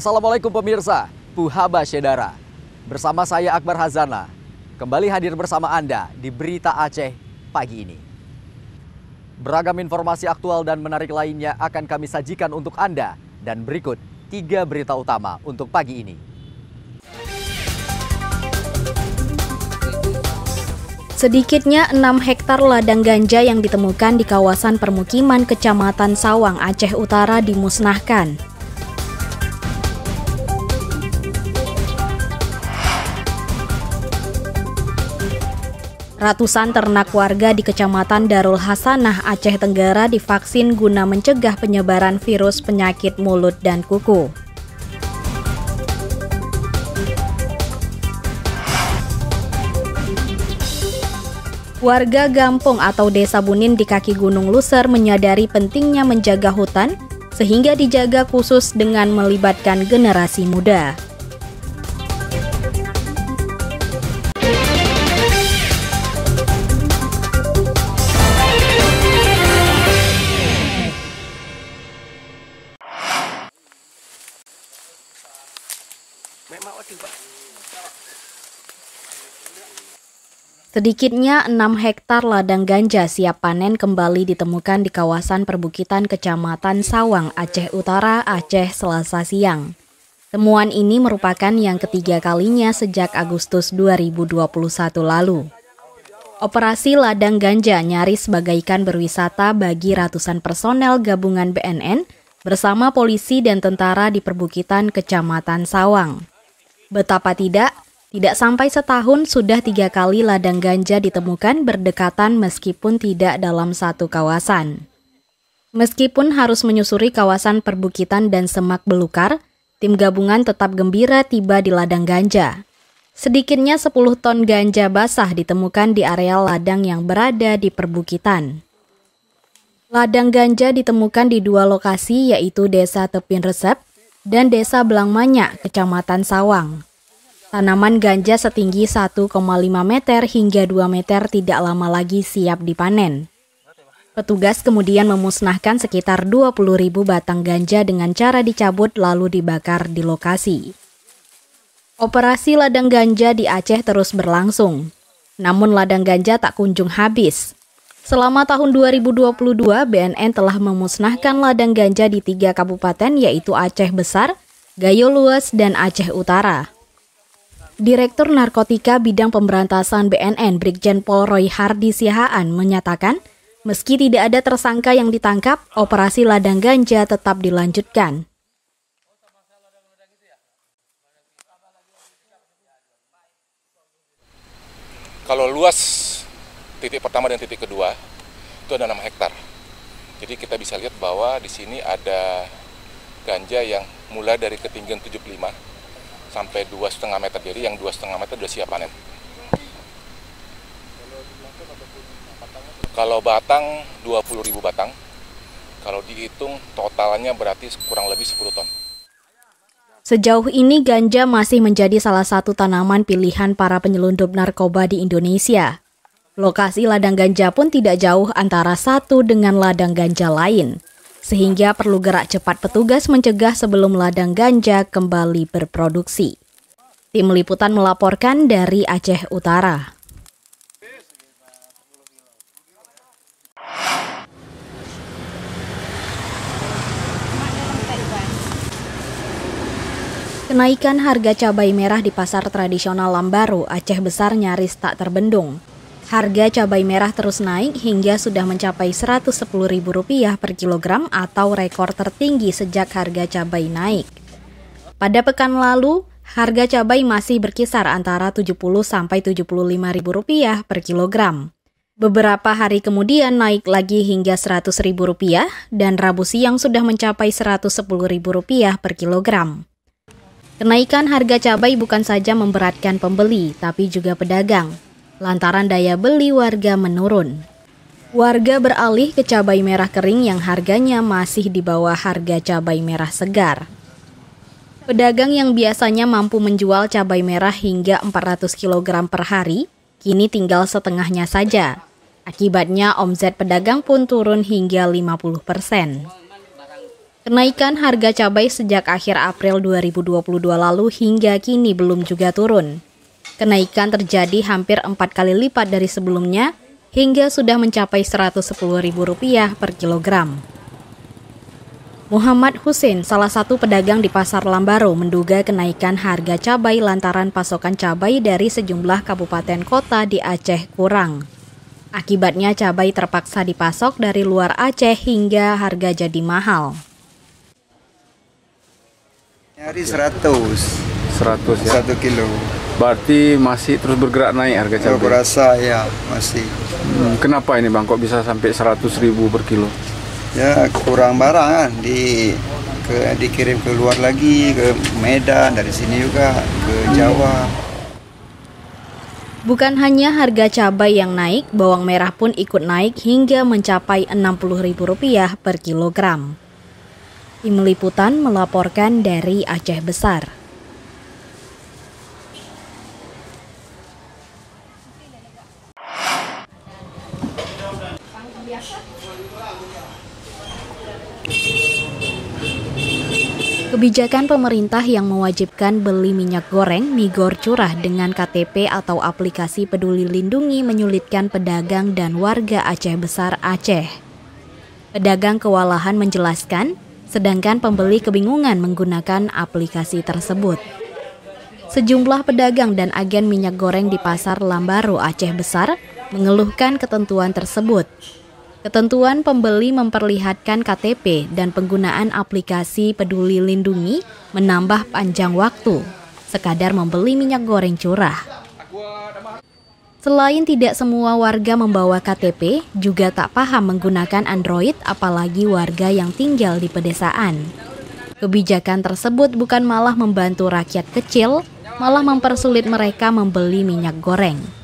Assalamualaikum pemirsa, Puhaba Syedara. Bersama saya Akbar Hazana, kembali hadir bersama Anda di Berita Aceh pagi ini. Beragam informasi aktual dan menarik lainnya akan kami sajikan untuk Anda dan berikut tiga berita utama untuk pagi ini. Sedikitnya 6 hektar ladang ganja yang ditemukan di kawasan permukiman Kecamatan Sawang, Aceh Utara dimusnahkan. Ratusan ternak warga di Kecamatan Darul Hasanah, Aceh Tenggara divaksin guna mencegah penyebaran virus penyakit mulut dan kuku. Warga Gampung atau Desa Bunin di kaki Gunung Luser menyadari pentingnya menjaga hutan sehingga dijaga khusus dengan melibatkan generasi muda. Sedikitnya 6 hektar ladang ganja siap panen kembali ditemukan di kawasan perbukitan Kecamatan Sawang, Aceh Utara, Aceh, Selasa siang. Temuan ini merupakan yang ketiga kalinya sejak Agustus 2021 lalu. Operasi ladang ganja nyaris bagaikan berwisata bagi ratusan personel gabungan BNN bersama polisi dan tentara di perbukitan Kecamatan Sawang. Betapa tidak, tidak sampai setahun sudah tiga kali ladang ganja ditemukan berdekatan meskipun tidak dalam satu kawasan. Meskipun harus menyusuri kawasan perbukitan dan semak belukar, tim gabungan tetap gembira tiba di ladang ganja. Sedikitnya 10 ton ganja basah ditemukan di area ladang yang berada di perbukitan. Ladang ganja ditemukan di dua lokasi yaitu Desa Tepin Resep dan Desa Belangmanya, Kecamatan Sawang. Tanaman ganja setinggi 1,5 meter hingga 2 meter tidak lama lagi siap dipanen. Petugas kemudian memusnahkan sekitar 20 ribu batang ganja dengan cara dicabut lalu dibakar di lokasi. Operasi ladang ganja di Aceh terus berlangsung. Namun ladang ganja tak kunjung habis. Selama tahun 2022, BNN telah memusnahkan ladang ganja di tiga kabupaten yaitu Aceh Besar, Gayo Luas, dan Aceh Utara. Direktur Narkotika Bidang Pemberantasan BNN Brigjen Pol Roy Hardi Sihaan menyatakan, meski tidak ada tersangka yang ditangkap, operasi ladang ganja tetap dilanjutkan. Kalau luas titik pertama dan titik kedua itu ada 6 hektar. Jadi kita bisa lihat bahwa di sini ada ganja yang mulai dari ketinggian 75 sampai dua setengah meter. Jadi yang dua setengah meter sudah siap panen. Kalau batang 20 ribu batang. Kalau dihitung totalnya berarti kurang lebih 10 ton. Sejauh ini ganja masih menjadi salah satu tanaman pilihan para penyelundup narkoba di Indonesia. Lokasi ladang ganja pun tidak jauh antara satu dengan ladang ganja lain sehingga perlu gerak cepat petugas mencegah sebelum ladang ganja kembali berproduksi. Tim liputan melaporkan dari Aceh Utara. Kenaikan harga cabai merah di pasar tradisional Lambaru, Aceh Besar nyaris tak terbendung. Harga cabai merah terus naik hingga sudah mencapai Rp110.000 per kilogram atau rekor tertinggi sejak harga cabai naik. Pada pekan lalu, harga cabai masih berkisar antara Rp70 sampai Rp75.000 per kilogram. Beberapa hari kemudian naik lagi hingga Rp100.000 dan Rabu siang sudah mencapai Rp110.000 per kilogram. Kenaikan harga cabai bukan saja memberatkan pembeli, tapi juga pedagang lantaran daya beli warga menurun. Warga beralih ke cabai merah kering yang harganya masih di bawah harga cabai merah segar. Pedagang yang biasanya mampu menjual cabai merah hingga 400 kg per hari, kini tinggal setengahnya saja. Akibatnya omset pedagang pun turun hingga 50 persen. Kenaikan harga cabai sejak akhir April 2022 lalu hingga kini belum juga turun. Kenaikan terjadi hampir empat kali lipat dari sebelumnya hingga sudah mencapai Rp110.000 per kilogram. Muhammad Hussein, salah satu pedagang di Pasar Lambaro, menduga kenaikan harga cabai lantaran pasokan cabai dari sejumlah kabupaten kota di Aceh kurang. Akibatnya cabai terpaksa dipasok dari luar Aceh hingga harga jadi mahal. Hari 100, 100 ya. 1 kilo. Berarti masih terus bergerak naik harga cabai. berasa ya masih. Hmm, kenapa ini Bang kok bisa sampai 100 ribu per kilo? Ya kurang barang kan di ke dikirim ke luar lagi ke Medan dari sini juga ke Jawa. Bukan hanya harga cabai yang naik, bawang merah pun ikut naik hingga mencapai Rp60.000 per kilogram. Tim Liputan melaporkan dari Aceh Besar. Kebijakan pemerintah yang mewajibkan beli minyak goreng Migor curah dengan KTP atau aplikasi peduli lindungi menyulitkan pedagang dan warga Aceh Besar Aceh. Pedagang kewalahan menjelaskan, sedangkan pembeli kebingungan menggunakan aplikasi tersebut. Sejumlah pedagang dan agen minyak goreng di Pasar Lambaro Aceh Besar mengeluhkan ketentuan tersebut. Ketentuan pembeli memperlihatkan KTP dan penggunaan aplikasi Peduli Lindungi menambah panjang waktu, sekadar membeli minyak goreng curah. Selain tidak semua warga membawa KTP, juga tak paham menggunakan Android apalagi warga yang tinggal di pedesaan. Kebijakan tersebut bukan malah membantu rakyat kecil, malah mempersulit mereka membeli minyak goreng.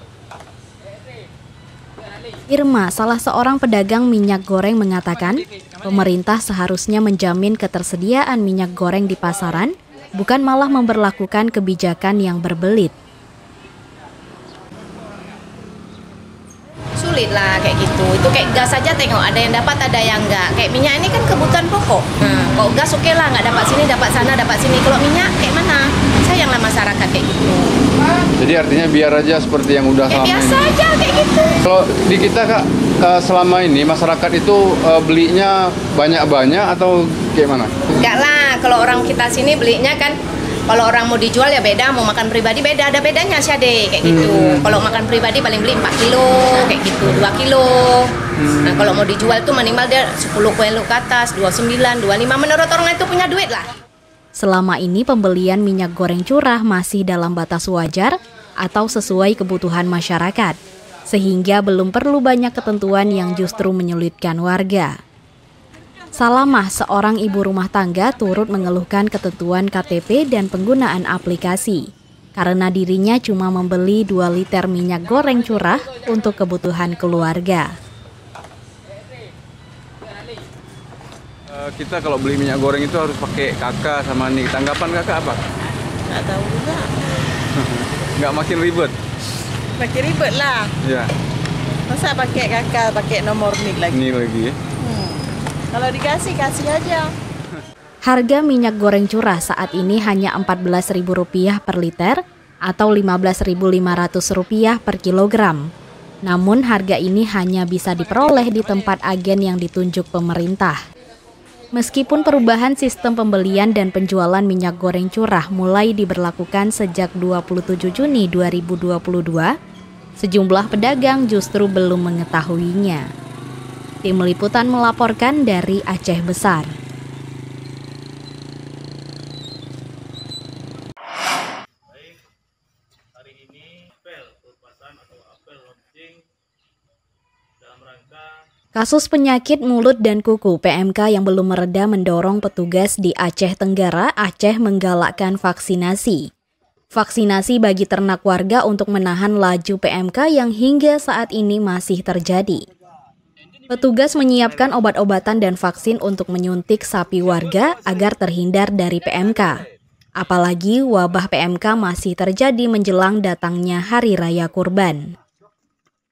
Irma, salah seorang pedagang minyak goreng mengatakan, pemerintah seharusnya menjamin ketersediaan minyak goreng di pasaran, bukan malah memperlakukan kebijakan yang berbelit. sulit lah kayak gitu. Itu kayak gas saja tengok ada yang dapat ada yang enggak. Kayak minyak ini kan kebutuhan pokok. Nah, kalau gas oke lah nggak dapat sini dapat sana dapat sini. Kalau minyak kayak mana? Sayanglah masyarakat kayak gitu Jadi artinya biar aja seperti yang udah selama biasa ini. aja kayak gitu Kalau di kita Kak selama ini masyarakat itu eh, belinya banyak-banyak atau kayak mana? enggak lah kalau orang kita sini belinya kan kalau orang mau dijual ya beda, mau makan pribadi beda, ada bedanya sih adek kayak gitu. Kalau makan pribadi paling beli 4 kilo, kayak gitu, 2 kilo. Nah kalau mau dijual tuh minimal dia 10 kilo ke atas, 29, 25, menurut orang itu punya duit lah. Selama ini pembelian minyak goreng curah masih dalam batas wajar atau sesuai kebutuhan masyarakat, sehingga belum perlu banyak ketentuan yang justru menyulitkan warga. Salamah, seorang ibu rumah tangga turut mengeluhkan ketentuan KTP dan penggunaan aplikasi. Karena dirinya cuma membeli 2 liter minyak goreng curah untuk kebutuhan keluarga. Kita kalau beli minyak goreng itu harus pakai kakak sama nik. Tanggapan kakak apa? Tak tahu juga. Nggak makin ribet? Makin ribet lah. Ya, Masa pakai kakak, pakai nomor nik lagi. ini lagi ya. Hmm. Kalau dikasih, kasih aja. Harga minyak goreng curah saat ini hanya Rp14.000 per liter atau Rp15.500 per kilogram. Namun harga ini hanya bisa diperoleh di tempat agen yang ditunjuk pemerintah. Meskipun perubahan sistem pembelian dan penjualan minyak goreng curah mulai diberlakukan sejak 27 Juni 2022, sejumlah pedagang justru belum mengetahuinya. Tim Liputan melaporkan dari Aceh Besar. Kasus penyakit mulut dan kuku PMK yang belum mereda mendorong petugas di Aceh Tenggara, Aceh menggalakkan vaksinasi. Vaksinasi bagi ternak warga untuk menahan laju PMK yang hingga saat ini masih terjadi. Petugas menyiapkan obat-obatan dan vaksin untuk menyuntik sapi warga agar terhindar dari PMK. Apalagi wabah PMK masih terjadi menjelang datangnya Hari Raya Kurban.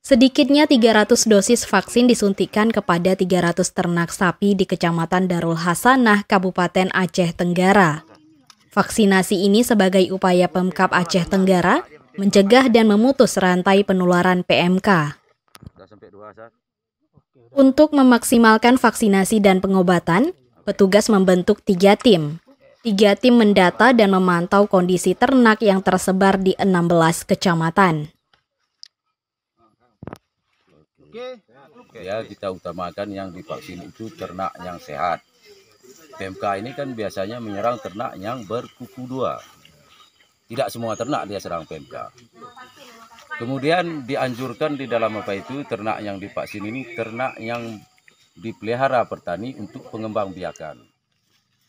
Sedikitnya 300 dosis vaksin disuntikan kepada 300 ternak sapi di Kecamatan Darul Hasanah, Kabupaten Aceh Tenggara. Vaksinasi ini sebagai upaya Pemkap Aceh Tenggara mencegah dan memutus rantai penularan PMK. Untuk memaksimalkan vaksinasi dan pengobatan, petugas membentuk tiga tim. Tiga tim mendata dan memantau kondisi ternak yang tersebar di 16 kecamatan. Ya, kita utamakan yang divaksin itu ternak yang sehat. PMK ini kan biasanya menyerang ternak yang berkuku dua. Tidak semua ternak dia serang PMK. Kemudian dianjurkan di dalam apa itu ternak yang divaksin ini ternak yang dipelihara petani untuk pengembang biakan.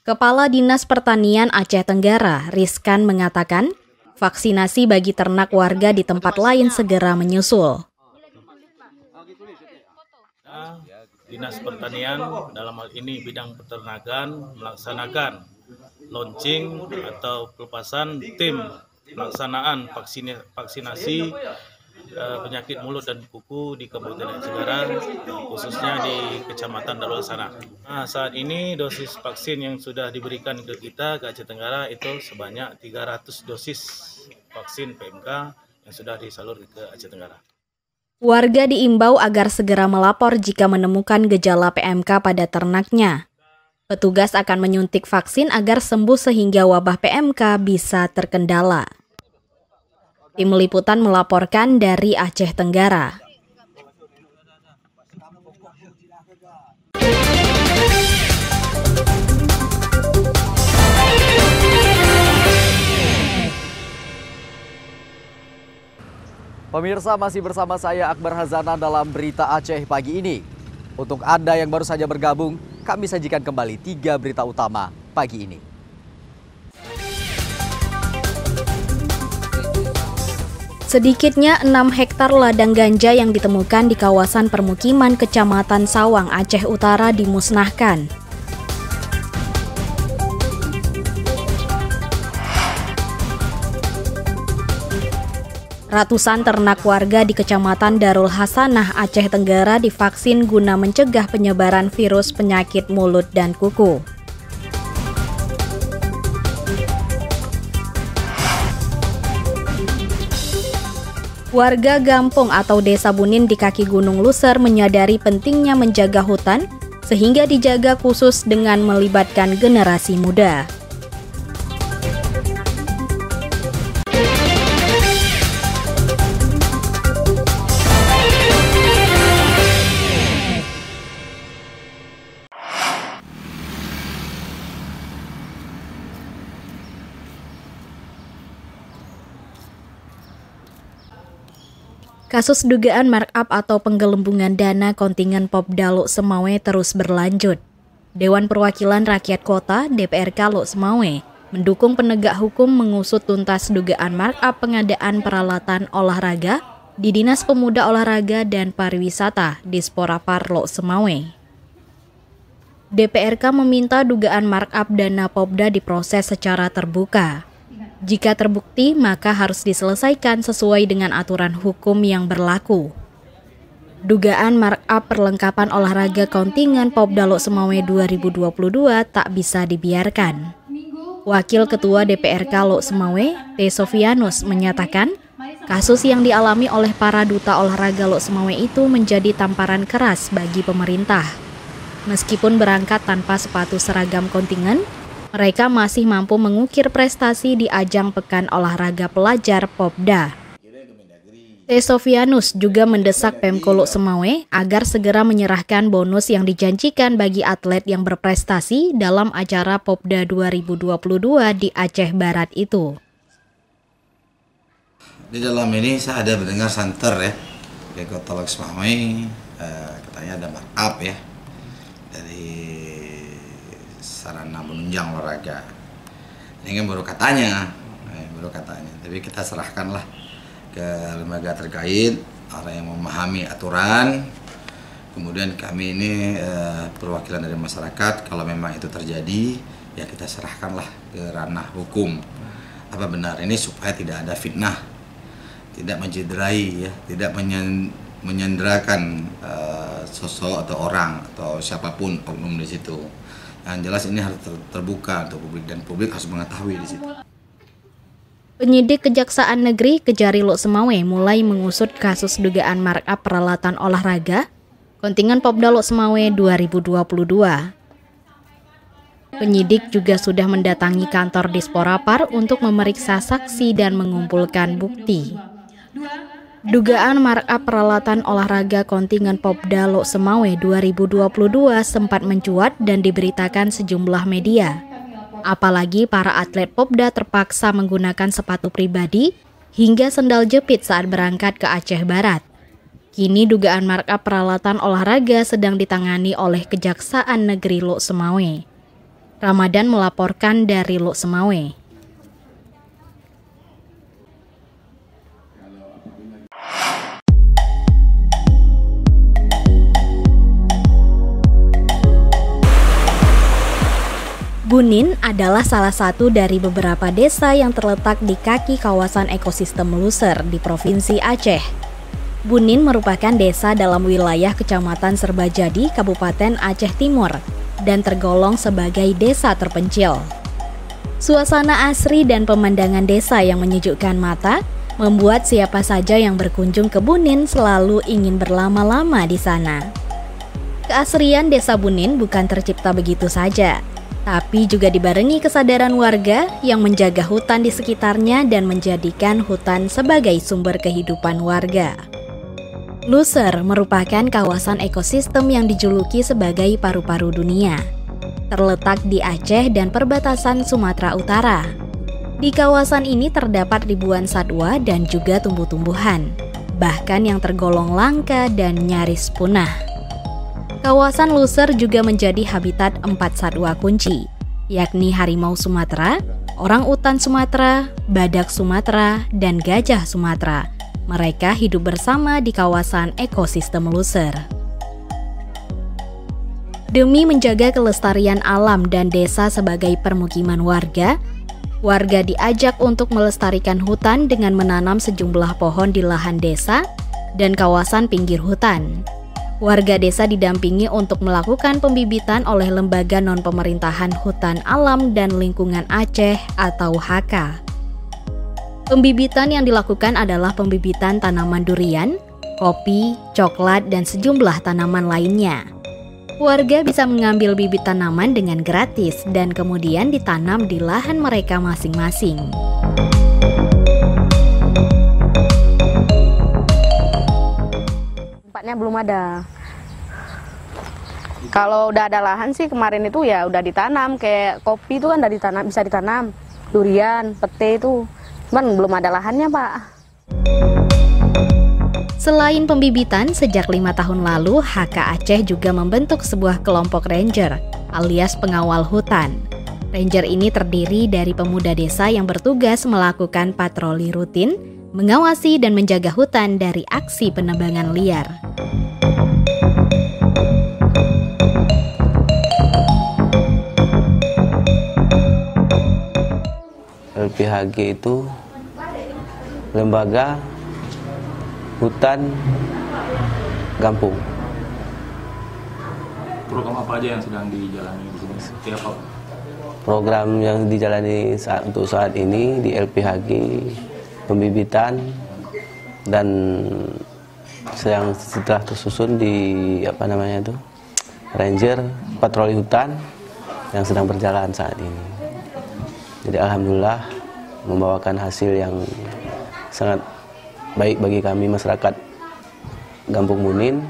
Kepala Dinas Pertanian Aceh Tenggara, Rizkan mengatakan, vaksinasi bagi ternak warga di tempat lain segera menyusul. Dinas Pertanian dalam hal ini bidang peternakan melaksanakan launching atau pelepasan tim pelaksanaan vaksinasi uh, penyakit mulut dan kuku di Kabupaten Segara khususnya di Kecamatan Darul Sana. Nah, saat ini dosis vaksin yang sudah diberikan ke kita ke Aceh Tenggara itu sebanyak 300 dosis vaksin PMK yang sudah disalur ke Aceh Tenggara. Warga diimbau agar segera melapor jika menemukan gejala PMK pada ternaknya. Petugas akan menyuntik vaksin agar sembuh sehingga wabah PMK bisa terkendala. Tim liputan melaporkan dari Aceh Tenggara. Pemirsa masih bersama saya Akbar Hazana dalam berita Aceh pagi ini. Untuk Anda yang baru saja bergabung, kami sajikan kembali tiga berita utama pagi ini. Sedikitnya 6 hektar ladang ganja yang ditemukan di kawasan permukiman Kecamatan Sawang, Aceh Utara dimusnahkan. Ratusan ternak warga di Kecamatan Darul Hasanah, Aceh Tenggara divaksin guna mencegah penyebaran virus penyakit mulut dan kuku. Warga Gampung atau Desa Bunin di kaki Gunung Luser menyadari pentingnya menjaga hutan sehingga dijaga khusus dengan melibatkan generasi muda. Kasus dugaan markup atau penggelembungan dana kontingen Popda Luk Semawe terus berlanjut. Dewan Perwakilan Rakyat Kota DPRK Luk Semawe mendukung penegak hukum mengusut tuntas dugaan markup pengadaan peralatan olahraga di Dinas Pemuda Olahraga dan Pariwisata di Sporapar Lok Semawe. DPRK meminta dugaan markup dana Popda diproses secara terbuka. Jika terbukti, maka harus diselesaikan sesuai dengan aturan hukum yang berlaku. Dugaan markup perlengkapan olahraga kontingen Popdalo Semawe 2022 tak bisa dibiarkan. Wakil Ketua DPRK Lok Semawe, T. Sofianus, menyatakan kasus yang dialami oleh para duta olahraga Lok Semawe itu menjadi tamparan keras bagi pemerintah. Meskipun berangkat tanpa sepatu seragam kontingen, mereka masih mampu mengukir prestasi di ajang Pekan Olahraga Pelajar Popda. T. Sofianus juga mendesak Pemkolo Semawe agar segera menyerahkan bonus yang dijanjikan bagi atlet yang berprestasi dalam acara Popda 2022 di Aceh Barat itu. Di dalam ini saya ada mendengar santer ya, di Kota Semawe, eh, katanya ada markup ya, dari sarana menunjang olahraga. Ini kan baru katanya. Eh, baru katanya. Tapi kita serahkanlah ke lembaga terkait orang yang memahami aturan. Kemudian kami ini eh, perwakilan dari masyarakat kalau memang itu terjadi ya kita serahkanlah ke ranah hukum. Apa benar? Ini supaya tidak ada fitnah. Tidak mencederai ya. Tidak menyandrakan uh, sosok atau orang atau siapa pun oknum di situ. Yang jelas ini harus ter terbuka untuk publik dan publik harus mengetahui di situ. Penyidik Kejaksaan Negeri Kejari Lok Semawe mulai mengusut kasus dugaan markup peralatan olahraga kontingen Popda Lok Semawe 2022. Penyidik juga sudah mendatangi kantor Disporapar untuk memeriksa saksi dan mengumpulkan bukti. Dugaan markup peralatan olahraga kontingen Popda Lok Semawe 2022 sempat mencuat dan diberitakan sejumlah media. Apalagi para atlet Popda terpaksa menggunakan sepatu pribadi hingga sendal jepit saat berangkat ke Aceh Barat. Kini dugaan markup peralatan olahraga sedang ditangani oleh Kejaksaan Negeri Lok Semawe. Ramadan melaporkan dari Lok Semawe. Bunin adalah salah satu dari beberapa desa yang terletak di kaki kawasan ekosistem Luser di Provinsi Aceh. Bunin merupakan desa dalam wilayah Kecamatan Serbajadi, Kabupaten Aceh Timur, dan tergolong sebagai desa terpencil. Suasana asri dan pemandangan desa yang menyejukkan mata membuat siapa saja yang berkunjung ke Bunin selalu ingin berlama-lama di sana. Keasrian desa Bunin bukan tercipta begitu saja, tapi juga dibarengi kesadaran warga yang menjaga hutan di sekitarnya dan menjadikan hutan sebagai sumber kehidupan warga. Luser merupakan kawasan ekosistem yang dijuluki sebagai paru-paru dunia. Terletak di Aceh dan perbatasan Sumatera Utara. Di kawasan ini terdapat ribuan satwa dan juga tumbuh-tumbuhan, bahkan yang tergolong langka dan nyaris punah. Kawasan Luser juga menjadi habitat empat satwa kunci, yakni harimau Sumatera, orang utan Sumatera, badak Sumatera, dan gajah Sumatera. Mereka hidup bersama di kawasan ekosistem Luser. Demi menjaga kelestarian alam dan desa sebagai permukiman warga, warga diajak untuk melestarikan hutan dengan menanam sejumlah pohon di lahan desa dan kawasan pinggir hutan. Warga desa didampingi untuk melakukan pembibitan oleh Lembaga Non-Pemerintahan Hutan Alam dan Lingkungan Aceh atau HK. Pembibitan yang dilakukan adalah pembibitan tanaman durian, kopi, coklat, dan sejumlah tanaman lainnya. Warga bisa mengambil bibit tanaman dengan gratis dan kemudian ditanam di lahan mereka masing-masing. Tempatnya belum ada. Kalau udah ada lahan sih kemarin itu ya udah ditanam kayak kopi itu kan udah ditanam bisa ditanam durian, pete itu. Cuman belum ada lahannya, Pak. Selain pembibitan, sejak lima tahun lalu, HK Aceh juga membentuk sebuah kelompok ranger alias pengawal hutan. Ranger ini terdiri dari pemuda desa yang bertugas melakukan patroli rutin, mengawasi dan menjaga hutan dari aksi penebangan liar. LPHG itu lembaga hutan Gampung. Program apa aja yang sedang dijalani di sini? Setiap apa? Program yang dijalani saat untuk saat ini di LPHG pembibitan dan yang setelah tersusun di apa namanya itu ranger patroli hutan yang sedang berjalan saat ini. Jadi alhamdulillah membawakan hasil yang sangat baik bagi kami masyarakat Gampung Munin.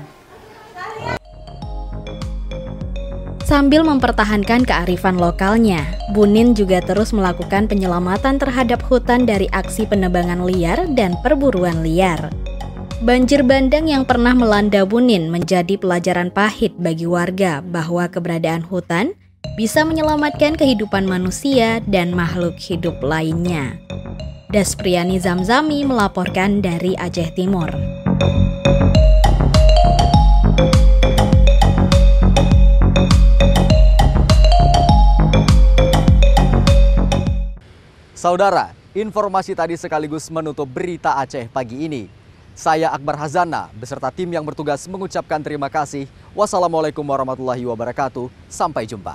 Sambil mempertahankan kearifan lokalnya, Bunin juga terus melakukan penyelamatan terhadap hutan dari aksi penebangan liar dan perburuan liar. Banjir bandang yang pernah melanda Bunin menjadi pelajaran pahit bagi warga bahwa keberadaan hutan bisa menyelamatkan kehidupan manusia dan makhluk hidup lainnya. Daspriani Zamzami melaporkan dari Aceh Timur. Saudara, informasi tadi sekaligus menutup berita Aceh pagi ini. Saya Akbar Hazana beserta tim yang bertugas mengucapkan terima kasih. Wassalamualaikum warahmatullahi wabarakatuh. Sampai jumpa.